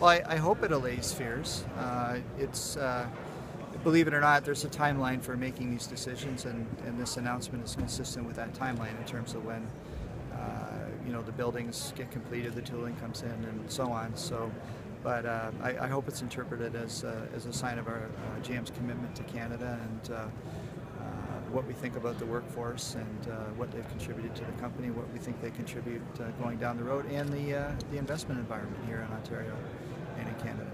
Well, I, I hope it allays fears. Uh, it's, uh, believe it or not, there's a timeline for making these decisions, and, and this announcement is consistent with that timeline in terms of when, uh, you know, the buildings get completed, the tooling comes in, and so on. So, but uh, I, I hope it's interpreted as, uh, as a sign of our uh, GM's commitment to Canada and uh, uh, what we think about the workforce and uh, what they've contributed to the company, what we think they contribute uh, going down the road, and the, uh, the investment environment here in Ontario and in Canada.